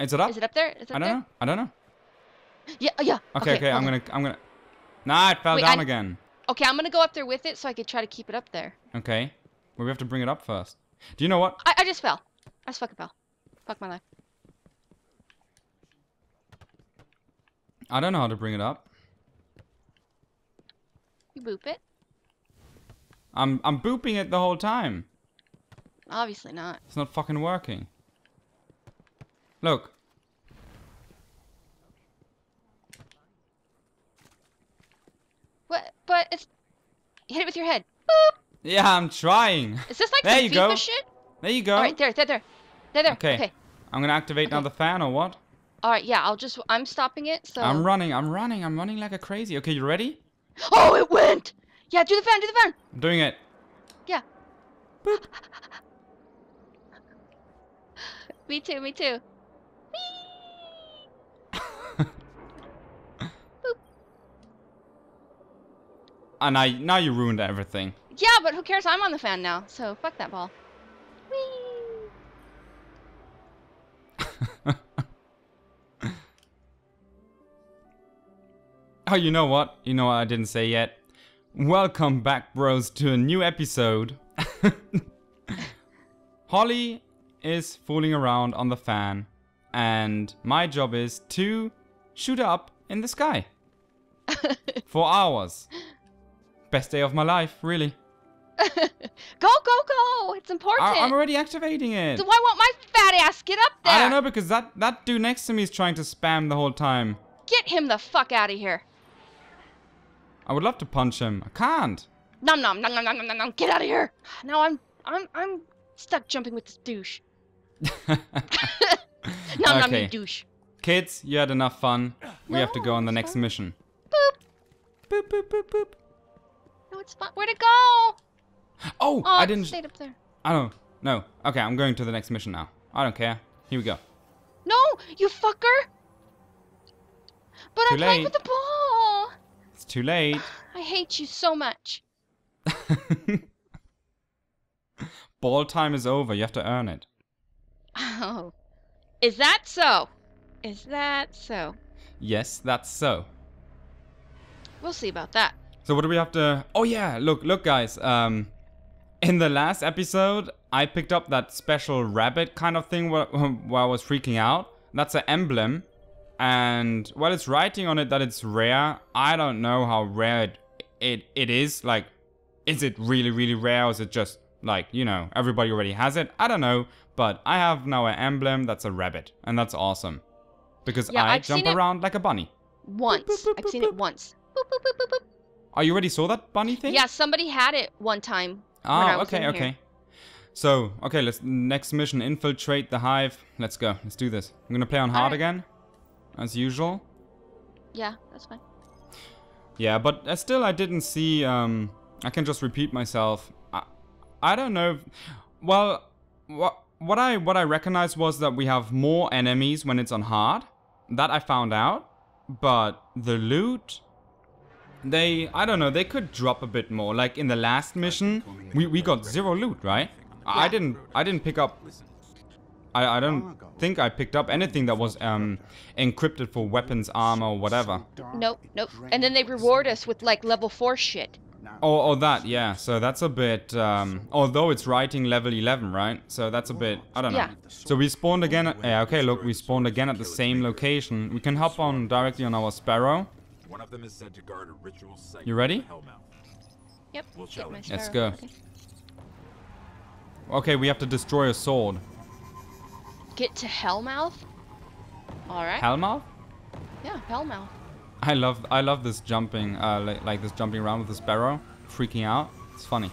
Is it up? Is it up there? Is it up there? I don't there? know. I don't know. Yeah, oh, yeah. Okay, okay, I'm gonna, I'm gonna. Nah, it fell Wait, down I- again. Okay, I'm gonna go up there with it so I could try to keep it up there. Okay. Well, we have to bring it up first. Do you know what? I, I just fell. I just fucking fell. Fuck my life. I don't know how to bring it up. You boop it? I'm, I'm booping it the whole time. Obviously not. It's not fucking working. Look. What? But it's hit it with your head. Boop. Yeah, I'm trying. Is this like There some you FIFA go. shit? There you go. All right, there, there, there, there, there. Okay. Okay. I'm gonna activate now Okay. the fan or what? All right, yeah. I'll just. I'm stopping it. So. I'm running, I'm running, I'm running like a crazy. Okay, you ready? Oh, it went. Yeah, do the fan, do the fan. I'm doing it. Yeah. me too, me too. And I now you ruined everything. Yeah, but who cares? I'm on the fan now, so fuck that ball. Whee! Oh, you know what? You know what I didn't say yet? Welcome back, bros, to a new episode. Holly is fooling around on the fan, and my job is to shoot up in the sky for hours. Best day of my life, really. go, go, go! It's important. I- I'm already activating it. so why won't my fat ass get up there? I don't know because that that dude next to me is trying to spam the whole time. Get him the fuck out of here. I would love to punch him. I can't. Nom nom nom nom nom nom nom. nom. Get out of here. Now I'm I'm I'm stuck jumping with this douche. Nom nom Okay. you douche. Kids, you had enough fun. We have to go on the next fine. mission. Boop. Boop boop boop boop. No, it's fine. Where'd it go? Oh, Oh, I didn't. stayed up there. I don't. No. Okay, I'm going to the next mission now. I don't care. Here we go. No, you fucker. But Too I'm playing with the ball. It's too late. I hate you so much. Ball time is over. You have to earn it. Oh. Is that so? Is that so? Yes, that's so. We'll see about that. So what do we have to? Oh yeah, look, look, guys. Um, in the last episode, I picked up that special rabbit kind of thing where, where I was freaking out. That's an emblem, and well, it's writing on it that it's rare. I don't know how rare it it, it is. Like, is it really really rare, or is it just like you know everybody already has it? I don't know, but I have now an emblem that's a rabbit, and that's awesome because Yeah, I I've jump around like a bunny. Once. boop, I've boop, seen boop. it once. Oh, you already saw that bunny thing? Yeah, somebody had it one time. Oh, was okay, here. okay. So, okay, let's next mission infiltrate the hive. Let's go. Let's do this. I'm gonna play on hard Alright. again, as usual. Yeah, that's fine. Yeah, but uh, still, I didn't see. Um, I can just repeat myself. I, I don't know. If, well, what what I what I recognized was that we have more enemies when it's on hard. That I found out. But the loot, they I don't know. They could drop a bit more. Like in the last mission, we we got zero loot, right? I didn't I didn't pick up. I I don't think I picked up anything that was um encrypted for weapons, armor, or whatever. Nope, nope. And then they reward us with like level 4 shit. Oh, oh, that, yeah. So that's a bit, um, although it's writing level 11, right? So that's a bit, I don't know. Yeah. So we spawned again, at, yeah, okay, look, we spawned again at the same location. We can hop on directly on our Sparrow. One of them is said to guard a ritual site. You ready? Hellmouth. Yep. We'll get show my. Let's go. Okay. Okay, we have to destroy a sword. Get to Hellmouth? Alright. Hellmouth? yeah, Hellmouth. I love, I love this jumping, uh, like, like this jumping around with the Sparrow. Freaking out. It's funny.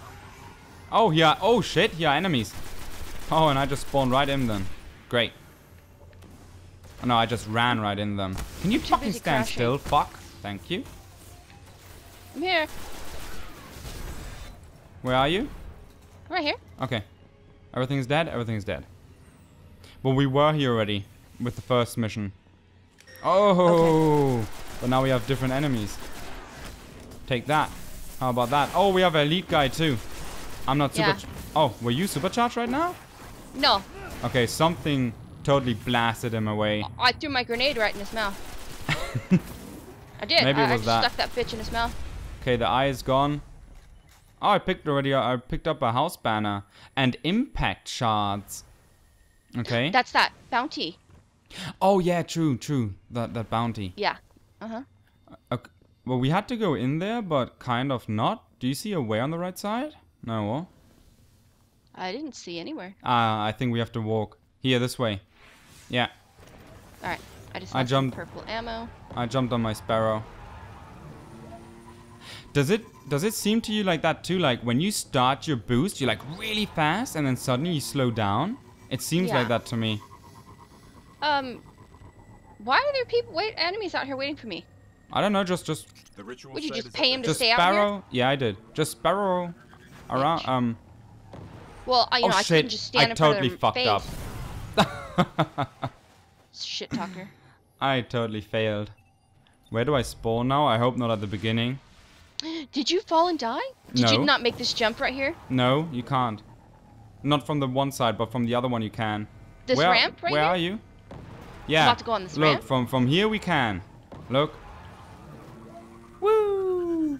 Oh, yeah, oh shit, yeah, enemies. Oh, and I just spawned right in them. Great. Oh, no, I just ran right in them. Can you fucking stand crashing. still? Fuck. Thank you. I'm here. Where are you? Right here. Okay. Everything's dead? Everything's dead. Well, we were here already with the first mission. Oh! But now we have different enemies. Take that. How about that? Oh, we have an elite guy too. I'm not super... Yeah. Oh, were you supercharged right now? No. Okay, something totally blasted him away. I threw my grenade right in his mouth. I did. Maybe I, it was just that. stuck that bitch in his mouth. Okay, the eye is gone. Oh, I picked already. I picked up a house banner and impact shards. Okay. That's that bounty. oh yeah, true, true. That that bounty. Yeah. Uh huh. Okay. Well, we had to go in there, but kind of not. Do you see a way on the right side? No. I didn't see anywhere. Ah, I think we have to walk here this way. Yeah, All right. I just I jumped- purple ammo. I jumped on my sparrow. Does it does it seem to you like that too? Like when you start your boost, you're like really fast, and then suddenly you slow down. It seems Yeah. like that to me. Um, why are there people, wait, enemies out here waiting for me? I don't know. Just just The ritual Would you just pay him to just stay out here? sparrow. Yeah, I did. Just sparrow around. Bitch. Um. Well, I, you oh know, I shit! couldn't just stand I in front totally of their fucked face. up. Shit talker. I totally failed. Where do I spawn now? I hope not at the beginning. Did you fall and die? Did you not make this jump right here? No, you can't. Not from the one side, but from the other one you can. This where, ramp right Where here? are you? Yeah. i about to go on this Look, ramp? from from here we can. Look. Woo!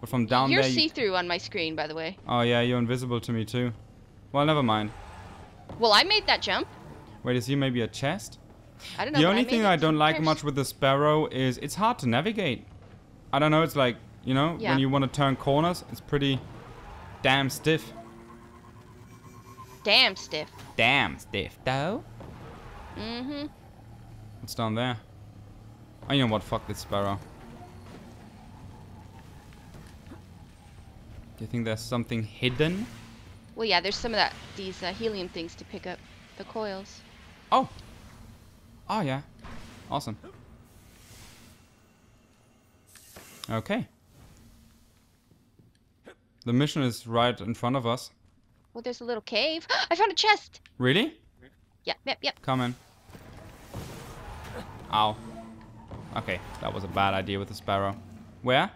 But from down You're there. you- see-through on my screen, by the way. Oh yeah, you're invisible to me too. Well, never mind. Well, I made that jump. Wait, is here maybe a chest? I don't know. the only I thing. I don't like much with the sparrow is it's hard to navigate. I don't know. It's like you know Yeah. when you want to turn corners, it's pretty damn stiff. Damn stiff. Damn stiff though. Mm-hmm. What's down there? Oh, you know what? Fuck this sparrow. Do you think there's something hidden? Well, yeah, there's some of that, these uh, helium things to pick up. The coils. Oh. Oh yeah. Awesome. Okay. The mission is right in front of us. Well, there's a little cave. I found a chest! Really? Yep, yep, yep. Come in. Ow. Okay, that was a bad idea with the sparrow. Where?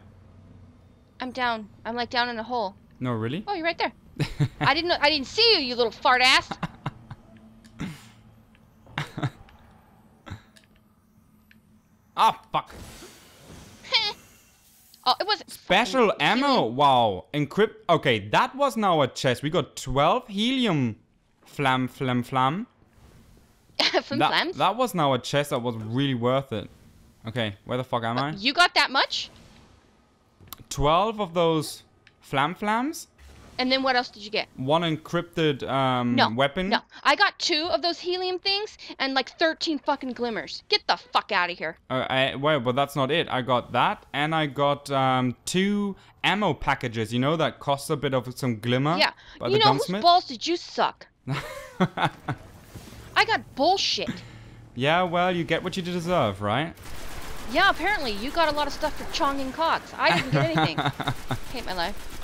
I'm down. I'm like down in a hole. No, really? Oh, you're right there. I didn't know. I didn't see you, you little fart ass. Ah, fuck. oh, it was Special ammo. Wow. Encrypt. Okay, that was now a chest. We got 12 helium flam flam flam. From That, Flams. that was now a chest that was really worth it. Okay, where the fuck am I? You got that much? 12 of those flam flams. And then what else did you get? One encrypted um, No. weapon. No, I got two of those helium things and like 13 fucking glimmers. Get the fuck out of here. Uh, I, wait, but that's not it. I got that, and I got um, two ammo packages. You know that cost a bit of some glimmer. yeah. You know whose balls did you suck? I got bullshit. yeah, well, you get what you deserve, right? Yeah, apparently you got a lot of stuff for chonging cocks. I didn't get anything. Hate my life.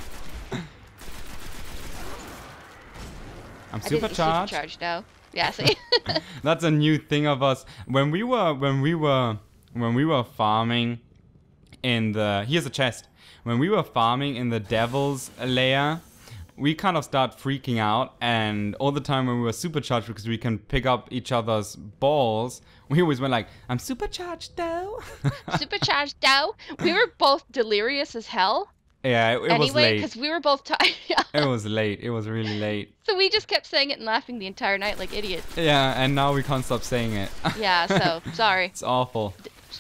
I'm I didn't get supercharged. supercharged though. Yeah, see? That's a new thing of us. When we were when we were when we were farming in the here's a chest. When we were farming in the devil's lair, we kind of start freaking out and all the time when we were supercharged because we can pick up each other's balls, we always went like, I'm supercharged though. supercharged though. We were both delirious as hell. Yeah, it, it anyway, was late. because we were both tired. it was late. It was really late. So we just kept saying it and laughing the entire night like idiots. Yeah, and now we can't stop saying it. yeah, so sorry. It's awful.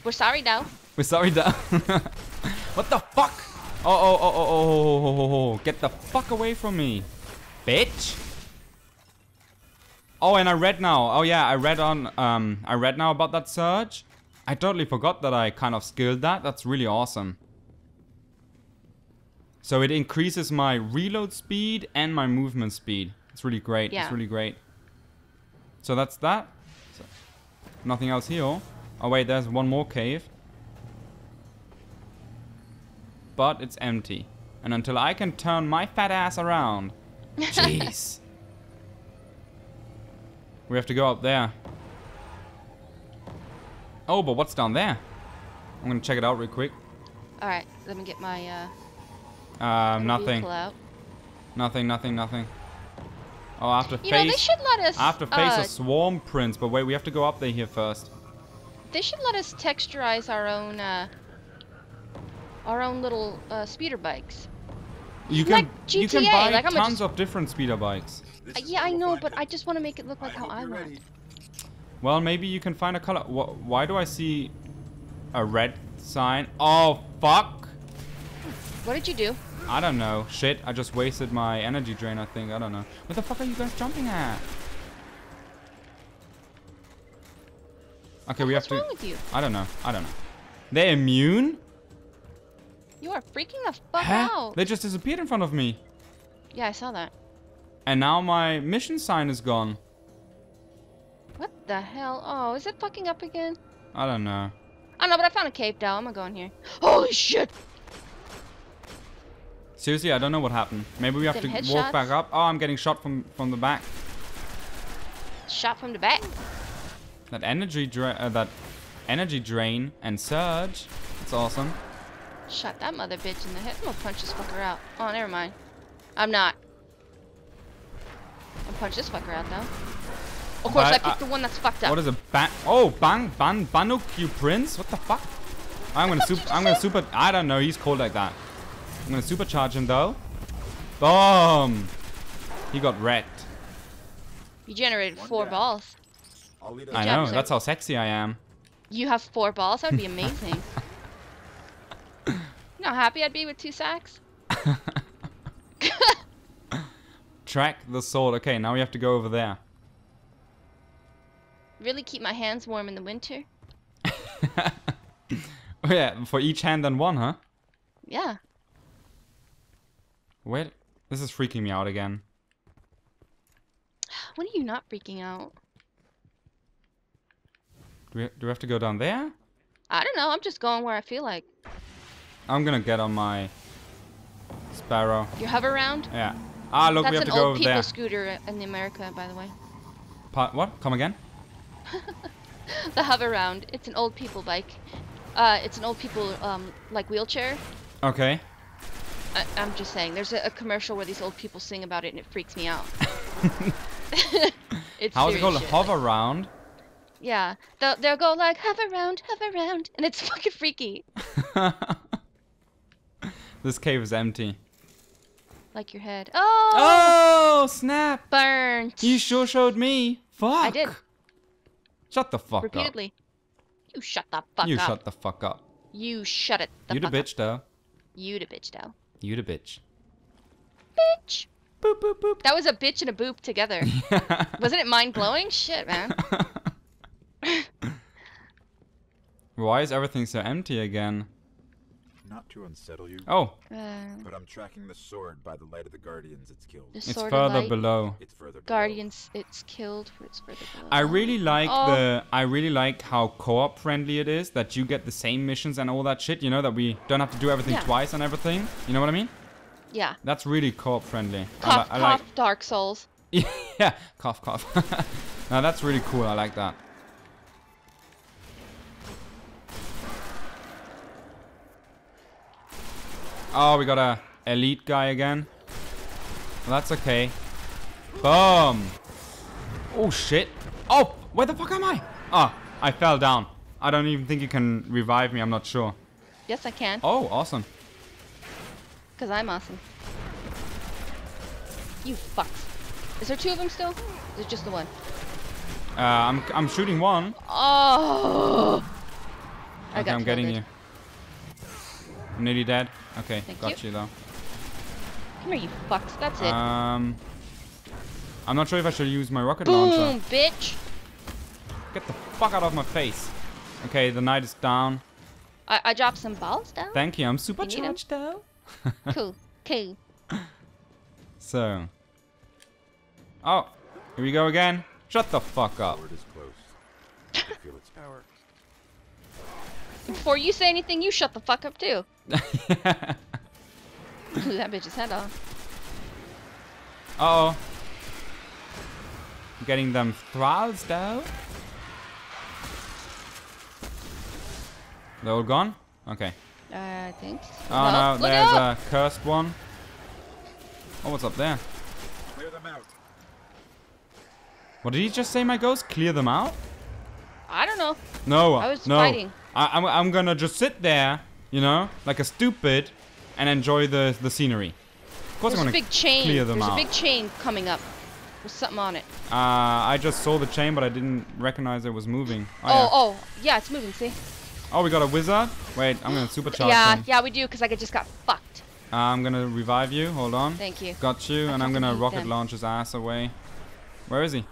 We're sorry now. We're sorry now. what the fuck? Oh oh, oh, oh, oh, oh, oh, oh, oh, oh, get the fuck away from me, bitch. Oh, and I read now. Oh yeah, I read on. Um, I read now about that surge. I totally forgot that I kind of skilled that. That's really awesome. So it increases my reload speed and my movement speed. It's really great. Yeah. It's really great. So that's that. So, nothing else here. Oh wait, there's one more cave. But it's empty. And until I can turn my fat ass around. Jeez. we have to go up there. Oh, but what's down there? I'm gonna check it out real quick. All right, let me get my uh. Um, nothing. Nothing, nothing, nothing. Oh, I have to You know, they face. should let us. I have to face uh, a swarm prince, but wait, we have to go up there here first. They should let us texturize our own, uh, our own little uh, speeder bikes. You can Like you can buy like, tons just- of different speeder bikes. Uh, yeah, I know, but. I just want to make it look like how I want. ready. Well, maybe you can find a color. Why do I see a red sign? Oh fuck! What did you do? I don't know. Shit, I just wasted my energy drain. I think I don't know. What the fuck are you guys jumping at? Okay, we have What's to. wrong with you? I don't know. I don't know. They're immune? You are freaking the fuck Huh? out. They just disappeared in front of me. Yeah, I saw that. And now my mission sign is gone. What the hell? Oh, is it fucking up again? I don't know. I don't know, but I found a cave down. I'm gonna go in here. Holy shit! Seriously, I don't know what happened. Maybe we have Them to walk back up. Oh, I'm getting shot from from the back. Shot from the back. That energy dra- uh, that energy drain and surge. It's awesome. Shot that mother bitch in the head. I'm gonna punch this fucker out. Oh, never mind. I'm not. I'll punch this fucker out though. Of course, But, I picked uh, the one that's fucked up. What is a Ban oh, bang, ban, Banuk, you prince? What the fuck? I'm gonna super. I'm gonna super. I don't know. He's cold like that. I'm gonna supercharge him though. Boom. He got wrecked. You generated One four down. balls. I'll lead I us job, know. That's how sexy I am. You have four balls? That would be amazing. you know how happy I'd be with two sacks? Track the sword. Okay, now we have to go over there. Really keep my hands warm in the winter? oh yeah, for each hand and one, huh? Yeah. Wait, this is freaking me out again. When are you not freaking out? Do we, do we have to go down there? I don't know. I'm just going where I feel like. I'm gonna get on my sparrow. Your Hoveround? Yeah. Ah, look, That's we have to go over there. That's an old people scooter in America, by the way. Pa- what? Come again? The Hoveround. It's an old people bike. Uh, it's an old people um like wheelchair. Okay. I, I'm just saying. There's a, a commercial where these old people sing about it, and it freaks me out. it's How is it called? shit. Hoveround? Yeah, they'll they'll go like Hoveround, hover round, and it's fucking freaky. this cave is empty. Like your head. Oh, Oh, snap! burnt. You sure showed me. Fuck. I did. Shut the fuck repeatedly. You shut the up. fuck You up. shut the fuck up. You shut it. The you the fuck up. bitch, though. You the bitch, though. You the bitch. Bitch. Boop, boop, boop. That was a bitch and a boop together. Wasn't it mind blowing? Shit, man. Why is everything so empty again? Not to unsettle you, Oh, Uh, but I'm tracking the sword by the light of the guardians it's killed. the it's further light. below. It's further below. Guardians, it's killed its further below. I really like Oh. the I really like how co-op friendly it is that you get the same missions and all that shit, you know, that we don't have to do everything Yeah. twice and everything. You know what I mean? Yeah. That's really co-op friendly. I, Cough, li- I cough, Dark Souls. Yeah, cough cough. now that's really cool. I like that. Oh, we got a elite guy again. Well, that's okay. Boom. Oh shit. Oh, where the fuck am I? Ah, I fell down. I don't even think you can revive me. I'm not sure. Yes, I can. Oh, awesome. Because I'm awesome. You fucks. Is there two of them still? Is it just the one? Uh, I'm I'm shooting one. Oh! I okay, got I'm getting you. I'm nearly dead. Okay, Thank got you. you though. Come here, you fucks. That's it. Um, I'm not sure if I should use my rocket Boom, launcher. bitch! Get the fuck out of my face. Okay, the knight is down. I, I dropped some balls down. Thank you. I'm need 'em? supercharged though. cool. Cool. So. Oh, here we go again. Shut the fuck up. Sword is close. I feel its power. Before you say anything, you shut the fuck up too. Blew that bitch's head off. Uh oh. Getting them thralls though. They're all gone? Okay. Uh, I think. so. Oh no, look there's out! a cursed one. Oh, what's up there? Clear them out. What did he just say, my ghost? Clear them out? I don't know. No, I was no. fighting. I, I'm, I'm gonna just sit there, you know, like a stupid, and enjoy the the scenery. Of course, There's I'm gonna big chain. clear them There's out. a big chain coming up with something on it. Uh, I just saw the chain, but I didn't recognize it was moving. Oh, yeah. oh, yeah, it's moving. See? Oh, we got a wizard. Wait, I'm gonna supercharge yeah, him. yeah, we do, cause I just got fucked. Uh, I'm gonna revive you. Hold on. Thank you. Got you, I and I'm gonna rocket them. launch his ass away. Where is he?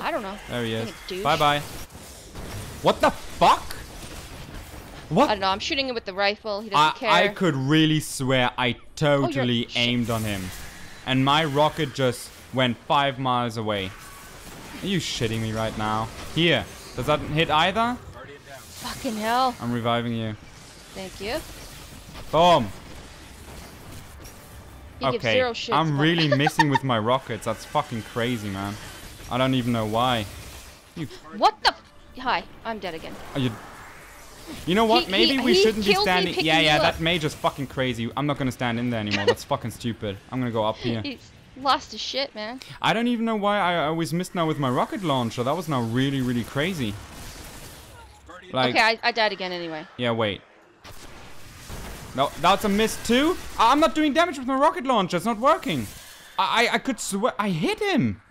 I don't know. There he is. Dang it, douche. Bye bye. What the fuck? I don't know. I'm shooting him with the rifle. He doesn't care. I could really swear I oh, totally shit. aimed on him. And my rocket just went five miles away. Are you shitting me right now? Here. Does that hit either? Fucking hell. I'm reviving you. Thank you. Boom. He okay. shits I'm really missing with my rockets. That's fucking crazy, man. I don't even know why. You, What the? Hi, I'm dead again. are you? You know what? He- Maybe he- we he shouldn't be standing. Yeah, yeah. That mage is fucking crazy. I'm not gonna stand in there anymore. That's fucking stupid. I'm gonna go up here. He's lost his shit, man. I don't even know why I always missed now with my rocket launcher. That was now really, really crazy. Like, okay, I, I died again anyway. yeah, wait. No, that's a miss too. I'm not doing damage with my rocket launcher. It's not working. I, I, I could swear I hit him.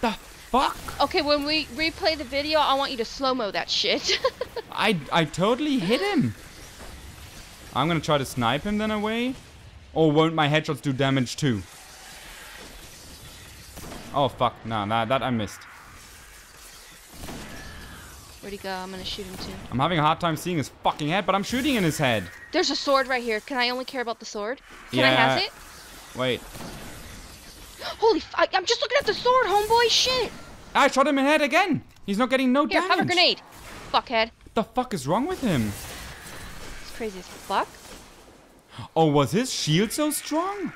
The fuck? Okay, when we replay the video, I want you to slow mo that shit. I, I totally hit him. I'm gonna try to snipe him then away. Or won't my headshots do damage too? Oh fuck, no, nah, that I missed. Where'd he go? I'm gonna shoot him too. I'm having a hard time seeing his fucking head, but I'm shooting in his head. There's a sword right here. Can I only care about the sword? Can I have it? Wait. Holy f- I, I'm just looking at the sword, homeboy. Shit. I shot him in the head again. He's not getting no Here, damage. have a grenade. Fuckhead. What the fuck is wrong with him? He's crazy as fuck. Oh, was his shield so strong?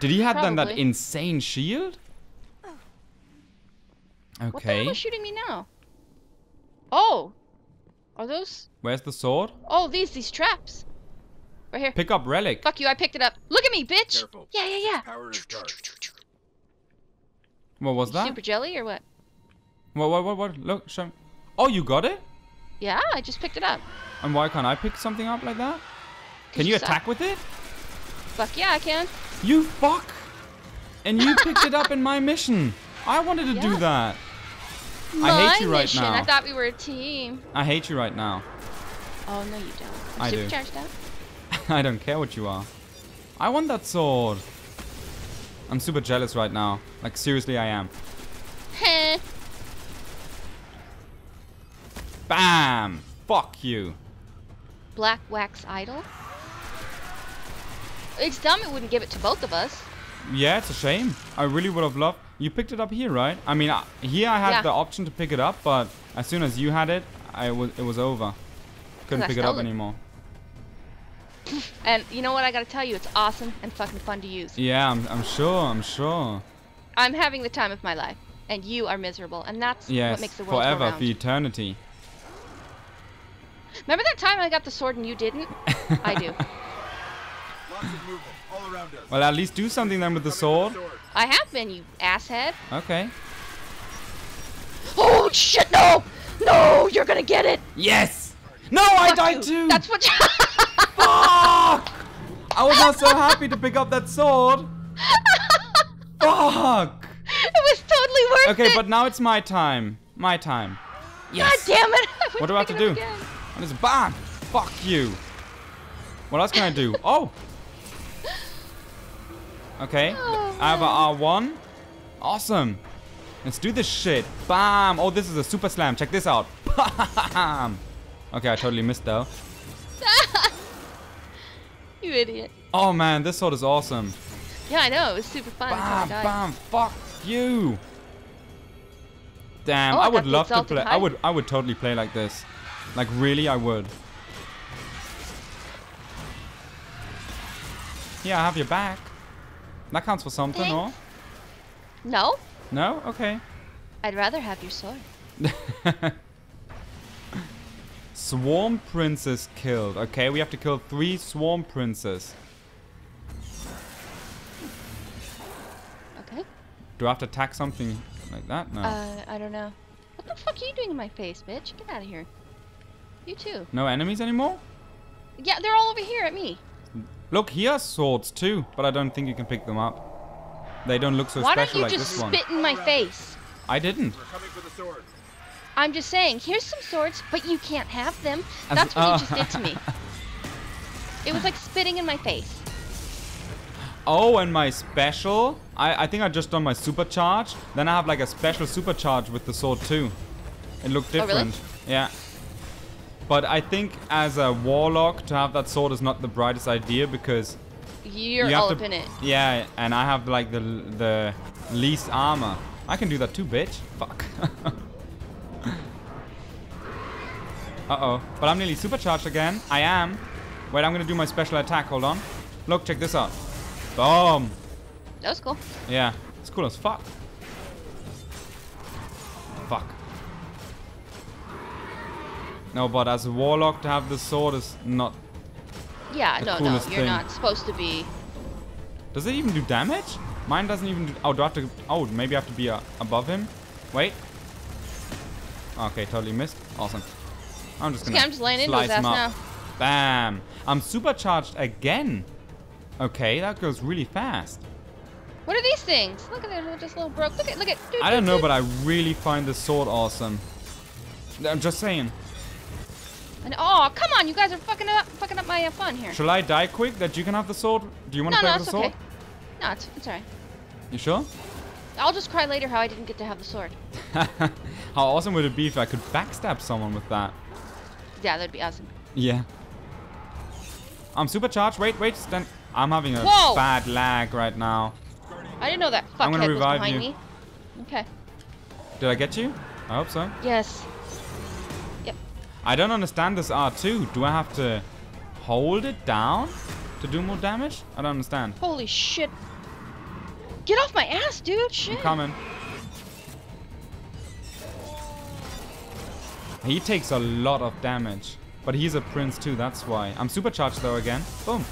Did he have then that insane shield? Okay. What the hell Okay. is shooting me now? Oh. Are those? Where's the sword? Oh, these these traps. Right here. Pick up relic. Fuck you, I picked it up. Look at me, bitch! Careful. Yeah, yeah, yeah. Power is charged. What was that? Super jelly or what? What, what, what, what? Look, show. Oh, you got it? Yeah, I just picked it up. And why can't I pick something up like that? Can you you attack with it? Fuck yeah, I can. You fuck! And you picked it up in my mission. I wanted to do that. My I hate you right mission. now. I thought we were a team. I hate you right now. Oh no, you don't. I'm I do. up. I don't care what you are. I want that sword. I'm super jealous right now. Like, seriously, I am. Bam! Fuck you. Black wax idol. It's dumb it wouldn't give it to both of us. Yeah, it's a shame. I really would have loved. You picked it up here, right? I mean, uh, here I had Yeah. the option to pick it up, but as soon as you had it, I was it was over. Couldn't pick it up it. anymore. And you know what? I gotta tell you, it's awesome and fucking fun to use. Yeah, I'm, I'm sure. I'm sure. I'm having the time of my life, and you are miserable, and that's Yes, what makes the world forever, go for eternity. Remember that time I got the sword and you didn't? I do. Lots of movement all around us. Well, at least do something then with the sword. I have been, you asshead. Okay. Oh shit! No, no, you're gonna get it. Yes. No, I died you. too. That's what. Fuck! I was not so happy to pick up that sword. Fuck! it was totally worth Okay, it. but now it's my time. My time. Yes. God damn it! What do I have to do? again. Is bam? Fuck you. What else can I do? Oh. Okay. Oh, I have a R1. Awesome. Let's do this shit. Bam. Oh, this is a super slam. Check this out. Bam. Okay, I totally missed though. You idiot. Oh man, this sword is awesome. Yeah, I know. It was super fun. Bam, bam, fuck you. Damn, Oh, I would love to play. I would, I would totally play like this. Like really, I would. Yeah, I have your back. That counts for something, or? No, No? Okay. I'd rather have your sword. Swarm princess killed. Okay, we have to kill three swarm princes. Do I have to attack something Like that? No. Uh, I don't know. What the fuck are you doing in my face, bitch? Get out of here. You too. no enemies anymore? Yeah, they're all over here at me. Look, he has swords too, but I don't think you can pick them up. They don't look so Why don't special you like just this one. spit in my face? I didn't. We're coming for the sword. I'm just saying, here's some swords, but you can't have them. As- That's what oh. you just did to me. It was like spitting in my face. Oh, and my special? I, I think I just done my supercharge. Then I have like a special supercharge with the sword too. It looked Oh, really? different. Yeah. But I think as a warlock to have that sword is not the brightest idea because You're you all to, up in it. Yeah, and I have like the the least armor. I can do that too, bitch. Fuck. Uh-oh. But I'm nearly supercharged again. I am. Wait, I'm gonna do my special attack. Hold on. Look, check this out. Boom. That was cool. Yeah, it's cool as fuck. Fuck. No, but as a warlock to have the sword is not... Yeah, no, no, you're thing. not supposed to be. Does it even do damage? Mine doesn't even do... Oh, do I have to... Oh, maybe I have to be uh, above him? Wait. Okay, totally missed. Awesome. I'm just gonna Okay, I'm just laying into his ass now. Bam. I'm supercharged again. Okay, that goes really fast. What are these things? Look at they're just little broke. Look at, look at. Dude, I don't know, but I really find this sword awesome. I'm just saying. And, oh, come on, you guys are fucking up, fucking up my uh, fun here. Shall I die quick that you can have the sword? Do you want No, to play no, with the sword? okay. No, it's, it's alright. You sure? I'll just cry later how I didn't get to have the sword. How awesome would it be if I could backstab someone with that? Yeah, that'd be awesome. Yeah. I'm supercharged. Wait, wait, stand. I'm having a Whoa! bad lag right now. I didn't know that I'm gonna fuckhead was revive behind you. me. Okay. Did I get you? I hope so. Yes. Yep. I don't understand this R2. Do I have to hold it down to do more damage? I don't understand. Holy shit. Get off my ass, dude. Shit. I'm coming. He takes a lot of damage. But he's a prince too, that's why. I'm supercharged though again. Boom.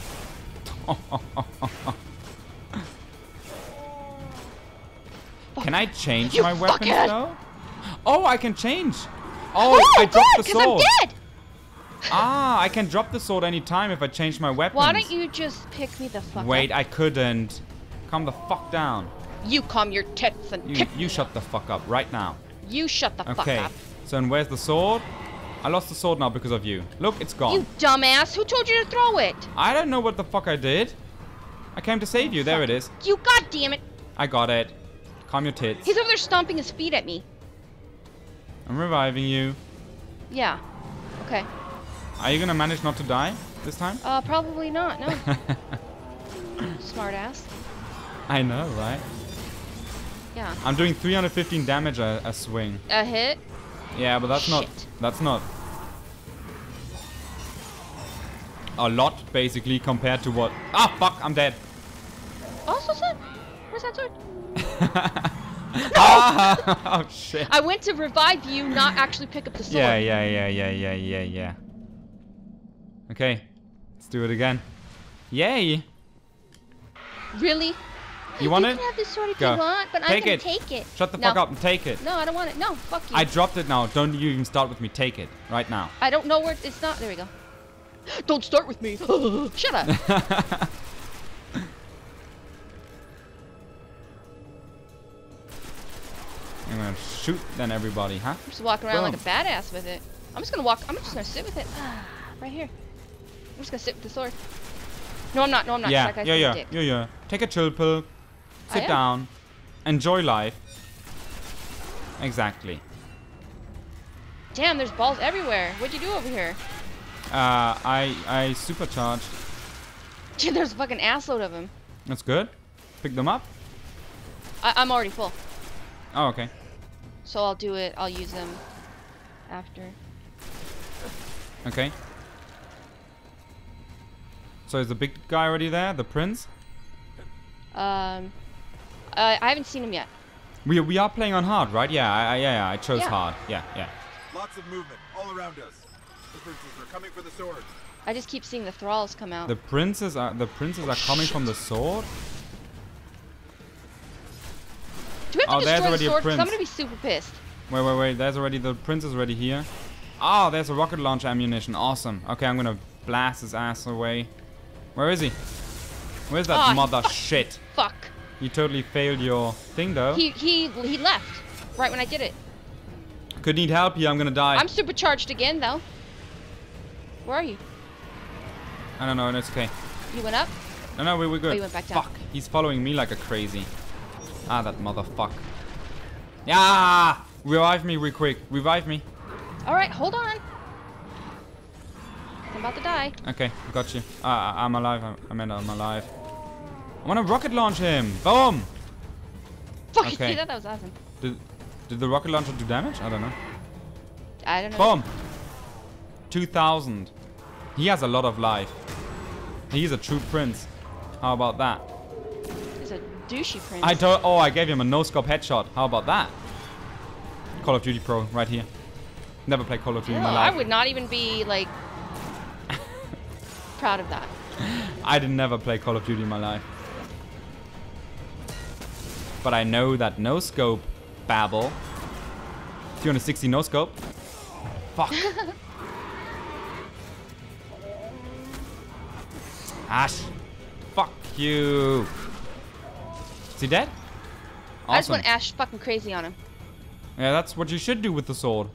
can I change You my weapons fuckhead. though? Oh, I can change. Oh, Oh, I dropped good, the sword. I'm dead. Ah, I can drop the sword anytime if I change my weapons. Why don't you just pick me the fuck Wait, up? I couldn't. Calm the fuck down. You calm your tits and You, you shut the fuck up right now. You shut the Okay. fuck up. Okay, so, and where's the sword? I lost the sword now because of you. Look, it's gone. You dumbass. Who told you to throw it? I don't know what the fuck I did. I came to save you. There it is. You goddamn it. I got it. Calm your tits. He's over there stomping his feet at me. I'm reviving you. Yeah. Okay. Are you gonna manage not to die this time? Uh, probably not. No. Smart ass. I know, right? Yeah. I'm doing 315 damage a, a swing. A hit. Yeah, but that's not that's not. A lot, basically, compared to what. Ah, fuck! I'm dead. Also said. Where's that sword? ah! oh shit. I went to revive you, not actually pick up the sword. Yeah, yeah, yeah, yeah, yeah, yeah, yeah. Okay, let's do it again. Yay! Really? You want you it? can have this sword if Go. you want, but I'm Take gonna it. take it. Shut the No. fuck up and take it. No, I don't want it. No, fuck you. I dropped it now. Don't you even start with me. Take it right now. I don't know where it's not. There we go. Don't start with me. Shut up. I'm gonna shoot then everybody, huh? I'm just walking around like a badass with it. I'm just gonna walk. I'm just gonna sit with it. right here. I'm just gonna sit with the sword. No, I'm not. No, I'm not. yeah, That guy's yeah, yeah, dick. yeah, yeah. Take a chill pill. Sit down. Enjoy life. Exactly. Damn, there's balls everywhere. What'd you do over here? Uh, I I supercharged. Dude, there's a fucking assload of them. That's good. Pick them up. I I'm already full, Oh, okay. so I'll do it. I'll use them after. Okay. So is the big guy already there? The prince? Um, I I haven't seen him yet. We we are playing on hard, right? Yeah, I, I yeah, yeah, I chose Yeah. hard. Yeah, yeah. Lots of movement all around us. The princes are coming for the sword. I just keep seeing the thralls come out. The princes are the princes are coming from the sword. Do we have to Oh, there's destroy the already a sword? 'Cause I'm gonna be super pissed. Wait, wait, wait. There's already the prince is already here. Oh, there's a rocket launcher ammunition. Awesome. Okay, I'm gonna blast his ass away. Where is he? Where's that Oh, mother fuck. shit? Fuck. You totally failed your thing though. He he he left right when I did it. Could need help here. I'm gonna die. I'm supercharged again though. Where are you? I don't know. It's okay. You went up? No, no, we we're good. Oh, you went back down. Fuck. He's following me like a crazy. Ah, that motherfucker. Yeah! Revive me real quick. Revive me. All right, hold on. I'm about to die. Okay, got you. I- I'm alive. I- I meant I'm alive. I wanna rocket launch him. Boom! Fuck, you Okay. see that? That was awesome. Did, did the rocket launcher do damage? I don't know. I don't know. Boom! 2000. He has a lot of life. He's a true prince. How about that? It's a douchey prince. I told. Oh, I gave him a no-scope headshot. How about that? Call of Duty Pro, right here. Never played Call of Duty in No, my I would not even be like proud of that. I didn't never play Call of Duty in my life. But I know that no scope babble. 260 no scope. Fuck. Ash. Fuck you. Is he dead? I just Awesome. went Ash fucking crazy on him. Yeah, that's what you should do with the sword.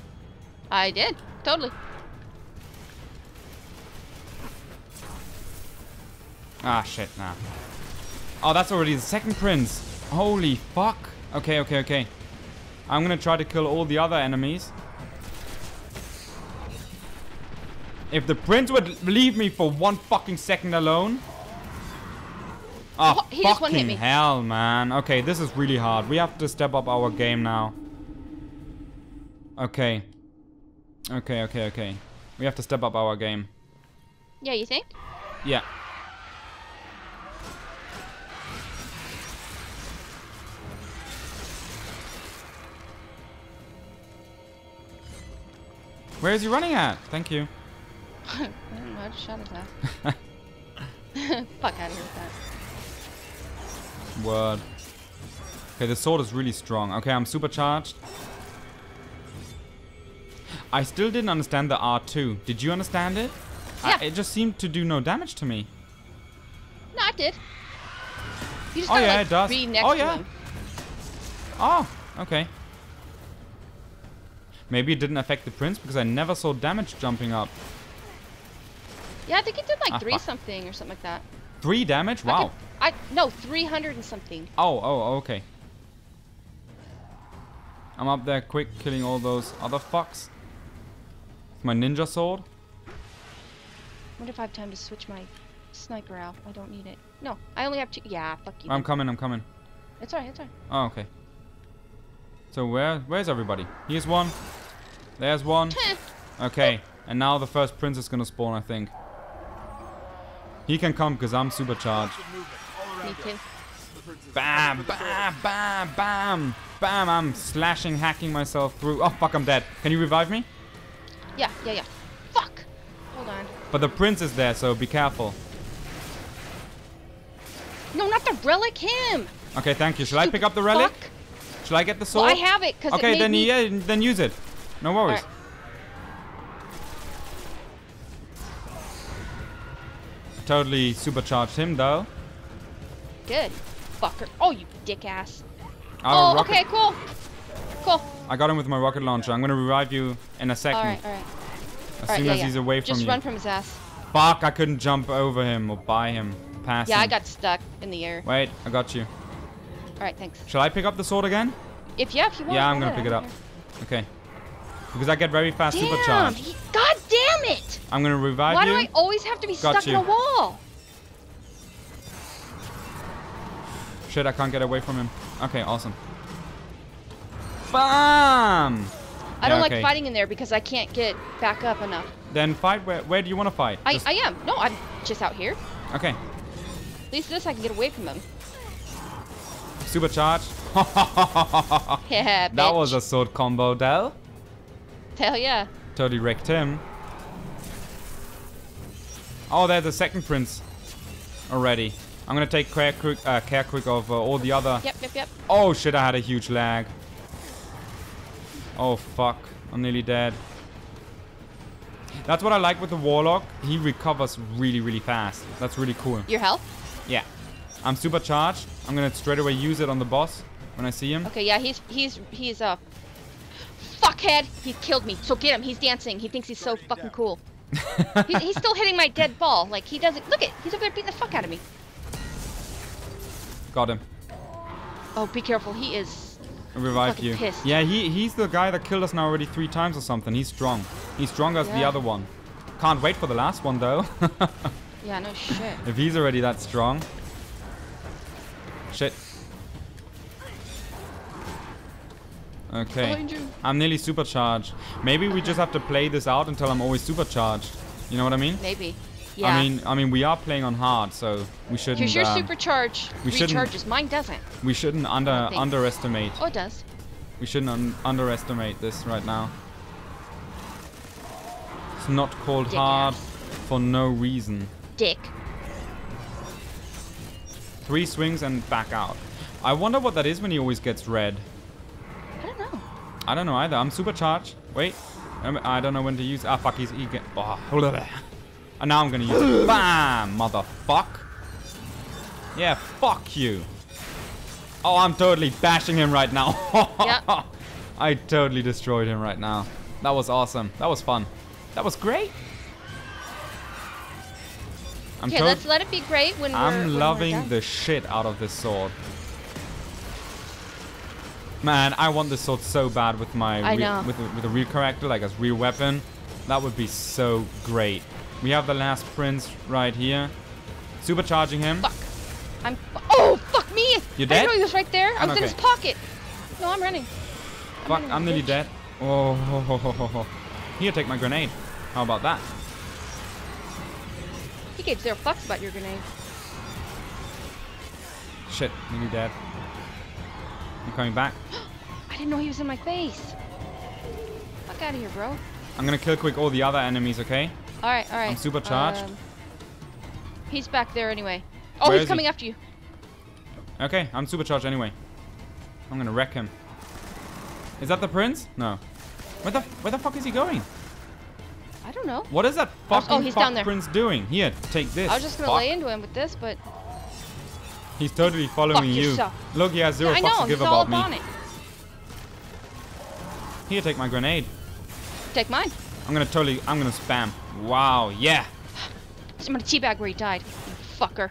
I did. Totally. Ah, shit, nah. Oh, that's already the second prince. Holy fuck. Okay, okay, okay. I'm gonna try to kill all the other enemies. If the prince would leave me for one fucking second alone. Oh, he just one hit fucking me. hell, man. Okay, this is really hard. We have to step up our game now. Okay. Okay, okay, okay. We have to step up our game. Yeah, you think? Yeah. Where is he running at? Thank you. I just shot his ass. Fuck out of here with that. Word. Okay, the sword is really strong. Okay, I'm supercharged. I still didn't understand the R2. Did you understand it? I- Yeah. it just seemed to do no damage to me. No, I did. You just Oh, gotta yeah, like it does. be next Oh, to yeah. him. Oh, okay. Maybe it didn't affect the prince because I never saw damage jumping up. Yeah, I think it did like Ah, three fuck. something or something like that. Three damage? I Wow. could- I no, 300 and something. Oh, oh, okay. I'm up there quick killing all those other fucks. With my ninja sword. wonder if I have time to switch my sniper out. I don't need it. No, I only have two. Yeah, fuck you. I'm coming, I'm coming. It's alright, it's alright. Oh, okay. So where where's everybody? Here's one. There's one. Okay. And now the first prince is gonna spawn, I think. He can come because I'm supercharged. Me too. Bam, bam, bam, bam, bam. I'm slashing, hacking myself through. Oh, fuck, I'm dead. Can you revive me? Yeah, yeah, yeah. Fuck. Hold on. But the prince is there, so be careful. No, not the relic. Him. Okay, thank you. Shall I pick up the relic? fuck. Shall I get the Well, sword? I have it because Okay, it then me. yeah, then use it. No worries. Alright. Totally supercharged him though. Good. Fucker. Oh, you dick ass. Oh, okay, cool. Cool. I got him with my rocket launcher. I'm gonna revive you in a second. Alright, alright. as Alright, soon yeah, as yeah. he's away from Just you. run from his ass. Fuck, I couldn't jump over him or by him. Past Yeah, him. I got stuck in the air. Wait, I got you. Alright, thanks. Shall I pick up the sword again? If yeah, if you want. yeah, I'm gonna pick it up. don't Okay. Because I get very fast. Damn! supercharged. God damn it! I'm gonna revive Why you. do I always have to be Got stuck in a wall? Shit, I can't get away from him. Okay, awesome. Bam! I don't Yeah, like okay. fighting in there because I can't get back up enough. Then fight. Where, where do you want to fight? I, Just- I am. No, I'm just out here. okay. At least this I can get away from him. Supercharge. Yeah, bitch. that was a sword combo, Dell. Hell yeah. Totally wrecked him. Oh, there's a second prince already. I'm gonna take care quick, uh, care quick of uh, all the other. Yep, yep, yep. Oh shit! I had a huge lag. Oh fuck! I'm nearly dead. That's what I like with the warlock. He recovers really, really fast. That's really cool. Your health? Yeah. I'm supercharged. I'm gonna straight away use it on the boss when I see him. Okay, yeah, he's he's he's uh fuckhead. He killed me. So get him. He's dancing. He thinks he's so fucking cool. he's, he's still hitting my dead ball. Like he doesn't. Look it. He's over there beating the fuck out of me. Got him. Oh, be careful. He is. Revived you. pissed. Yeah, he he's the guy that killed us now already three times or something. He's strong. He's stronger as the other one. Can't wait for the last one though. Yeah, no shit. if he's already that strong. Shit. Okay. I'm nearly supercharged. Maybe we just have to play this out until I'm always supercharged. You know what I mean? Maybe. Yeah. I mean, I mean, we are playing on hard, so we shouldn't. Here's your um, supercharge we shouldn't- recharges. Mine doesn't. We shouldn't under underestimate. Oh, it does. We shouldn't un underestimate this right now. It's not called Dick hard ass. for no reason. Dick. Three swings and back out. I wonder what that is when he always gets red. I don't know. I don't know either. I'm supercharged. Wait. Um, I don't know when to use. Ah, fuck. He's. He get, oh. And now I'm gonna use it. Bam! Motherfuck. Yeah, fuck you. Oh, I'm totally bashing him right now. Yep. I totally destroyed him right now. That was awesome. That was fun. That was great. I'm, Okay, let's let it be great when we're. when I'm we're loving done. the shit out of this sword. Man, I want this sword so bad with my I know. with with a real character, like as real weapon. That would be so great. We have the last prince right here. Supercharging him. Fuck. I'm. Oh, fuck me! You I didn't dead? know he was right there. I I'm was in his pocket. No, I'm running. Fuck, running, I'm nearly bitch. dead. Oh, ho, ho, ho, ho. Here, take my grenade. How about that? He gave zero fucks about your grenade. Shit, nearly dead. I'm coming back. I didn't know he was in my face. Fuck out of here, bro. I'm gonna kill quick all the other enemies, okay? All right, all right. I'm supercharged. Um, he's back there anyway. Oh, Where he's is he? coming after you. Okay, I'm supercharged anyway. I'm gonna wreck him. Is that the prince? No. Where the where the fuck is he going? I don't know. What is that Oh, fucking he's fuck down there. prince doing? Here, take this. I was just gonna fuck. lay into him with this, but He's totally following you. yourself. Look, he has zero I fucks to give he's about me. it. Here, take my grenade. Take mine. I'm gonna totally, I'm gonna spam. Wow, yeah. I'm gonna teabag where he died. You fucker.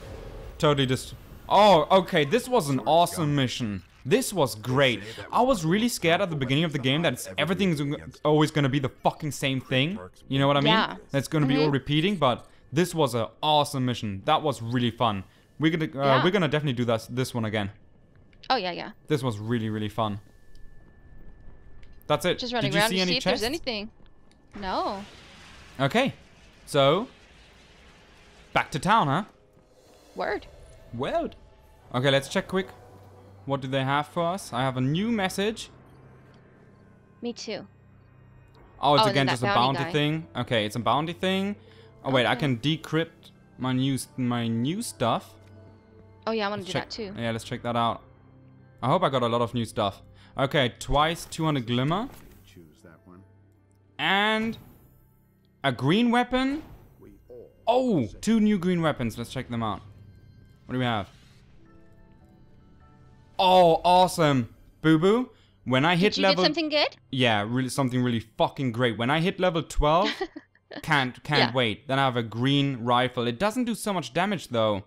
Totally just. Oh, okay. This was an awesome mission. This was great. I was really scared at the beginning of the game that it's, everything's always gonna be the fucking same thing. You know what I mean? Yeah. That's gonna be all Mhm. repeating. But this was an awesome mission. That was really fun. We're gonna, uh, Yeah. we're gonna definitely do this this one again. Oh yeah, yeah. This was really, really fun. That's it. Just running Did you around see to any see if chests? there's anything. No. Okay. So, back to town, huh? Word. Word. Okay, let's check quick. What do they have for us? I have a new message. Me too. Oh, it's Oh, again just a bounty thing. Okay, it's a bounty thing. Oh wait, I can decrypt my new my new stuff. Oh yeah, I want to do check. that too. Yeah, let's check that out. I hope I got a lot of new stuff. Okay, twice 200 glimmer Choose that one. and a green weapon. Oh, two new green weapons. Let's check them out. What do we have? Oh, awesome. Boo Boo. When I hit Did you level get something good? Yeah, really something really fucking great. When I hit level 12, can't can't Yeah. wait. Then I have a green rifle. It doesn't do so much damage though.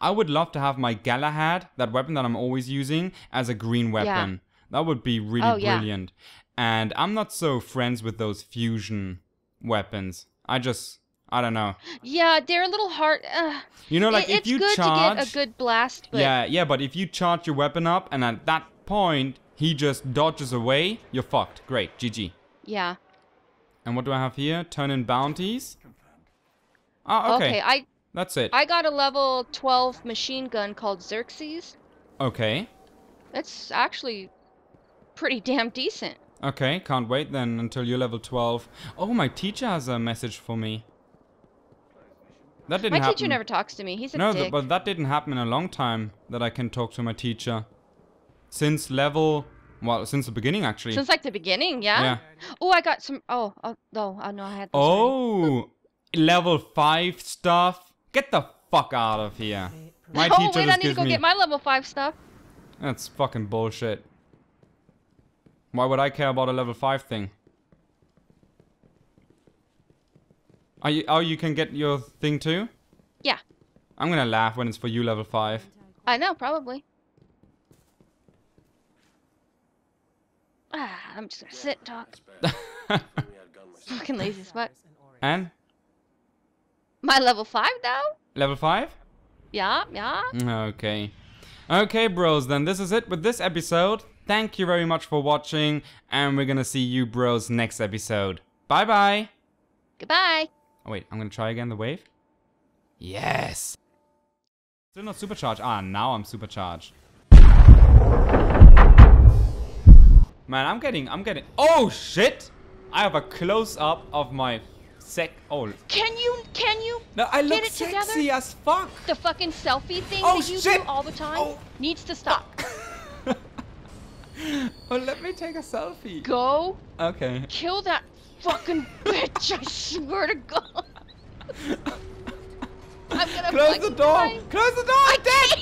I would love to have my Galahad, that weapon that I'm always using, as a green weapon. Yeah. That would be really Oh, yeah. brilliant. And I'm not so friends with those fusion weapons. I just I don't know. Yeah, they're a little hard. Uh, You know, like it- if it's good to get a good blast, but yeah, yeah, but if you charge your weapon up and at that point he just dodges away, you're fucked. Great, GG. yeah. And what do I have here? Turn in bounties. Oh, okay. Okay, I That's it. I got a level 12 machine gun called Xerxes. okay. That's actually pretty damn decent. Okay, can't wait then until you're level 12. Oh, my teacher has a message for me. That didn't My happen. teacher never talks to me. He's a No, th- but that didn't happen in a long time that I can talk to my teacher. Since level, well, since the beginning actually. Since like the beginning, yeah. Yeah. Oh, I got some. Oh, oh, no, oh no, I had. This. Oh, level five stuff. Get the fuck out of here. My oh teacher wait, I need to go me. get my level five stuff. That's fucking bullshit. Why would I care about a level five thing? Are you? Oh, you can get your thing too. Yeah, I'm gonna laugh when it's for you level five. I know, probably. Ah, I'm just gonna sit and talk. Fucking lazy as fuck. and My level five now? level five. Yeah, yeah. Okay. Okay, bros, then this is it with this episode. Thank you very much for watching, and we're gonna see you bros next episode. Bye bye! Goodbye. Oh, wait, I'm gonna try again the wave. Yes! Still not supercharged. Ah, now I'm supercharged. Man, I'm getting, I'm getting. Oh shit! I have a close up of my sec. Oh, Can you, can you? no, I look it sexy together? as fuck. The fucking selfie thing Oh, that you shit. do all the time Oh. needs to stop. oh, let me take a selfie. Go Okay. kill that fucking bitch. I swear to God. I'm gonna Close the door. Close the door. I'm dead.